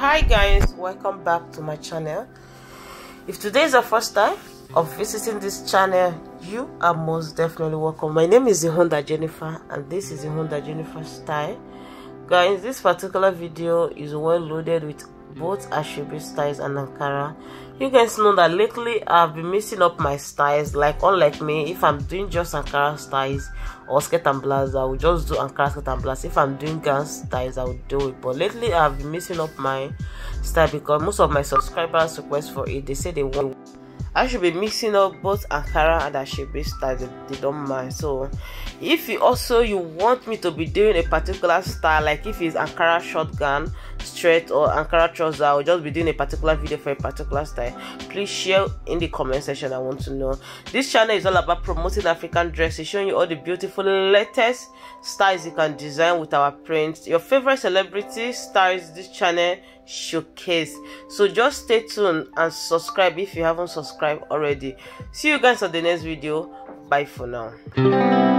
hi guys welcome back to my channel. If today is the first time of visiting this channel you are most definitely welcome. My name is Ihunda Jennifer and this is Ihunda Jennifer style. Guys this particular video is well loaded with both Asoebi styles and Ankara. You guys know that lately I've been mixing up my styles. Like unlike me, if I'm doing just Ankara styles or skirt and blouse, I will just do Ankara skirt and blouse. If I'm doing gown styles, I will do it. But lately I've been mixing up my style because most of my subscribers request for it. They say they want I should be mixing up both Ankara and Asoebi styles. They, they don't mind. So, if you also you want me to be doing a particular style, like if it's Ankara short gown, straight, or Ankara trouser, I'll just be doing a particular video for a particular style. Please share in the comment section. I want to know. This channel is all about promoting African dresses, showing you all the beautiful latest styles you can design with our prints. Your favorite celebrity styles. This channel showcase so just stay tuned and subscribe if you haven't subscribed already. See you guys on the next video. Bye for now